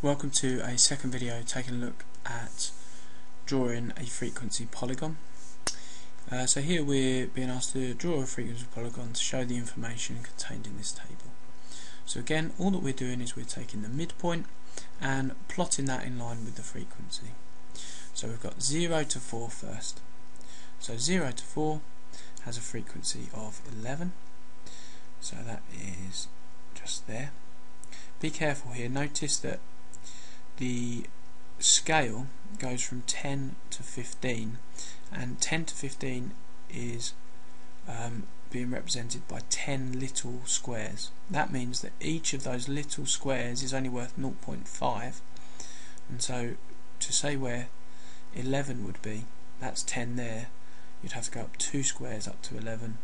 Welcome to a second video taking a look at drawing a frequency polygon. Uh, so here we're being asked to draw a frequency polygon to show the information contained in this table. So again all that we're doing is we're taking the midpoint and plotting that in line with the frequency. So we've got 0 to 4 first. So 0 to 4 has a frequency of 11 so that is just there. Be careful here, notice that the scale goes from 10 to 15 and 10 to 15 is um, being represented by 10 little squares. That means that each of those little squares is only worth 0.5 and so to say where 11 would be that's 10 there. You'd have to go up 2 squares up to 11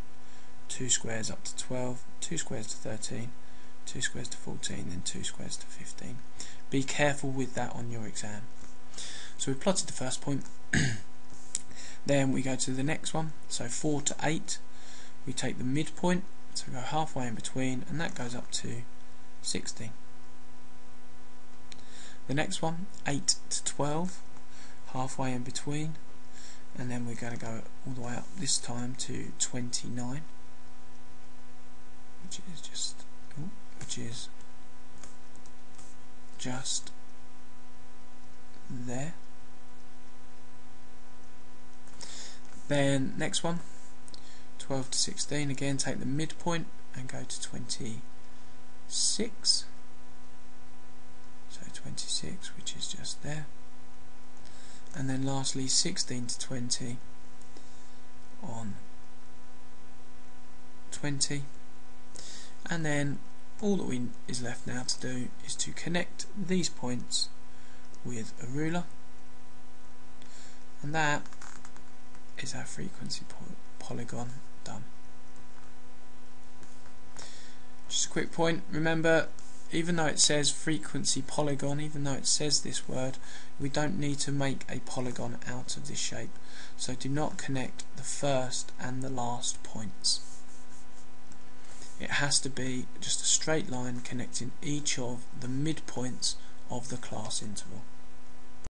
2 squares up to 12 2 squares to 13 2 squares to 14 then 2 squares to 15 be careful with that on your exam. So we've plotted the first point. then we go to the next one. So 4 to 8. We take the midpoint. So we go halfway in between. And that goes up to 16. The next one, 8 to 12. Halfway in between. And then we're going to go all the way up this time to 29. Which is just, which is just there. Then next one, 12 to 16, again take the midpoint and go to 26. So 26, which is just there. And then lastly 16 to 20 on 20. And then all that we is left now to do is to connect these points with a ruler and that is our frequency po polygon done. Just a quick point, remember even though it says frequency polygon, even though it says this word, we don't need to make a polygon out of this shape. So do not connect the first and the last points it has to be just a straight line connecting each of the midpoints of the class interval.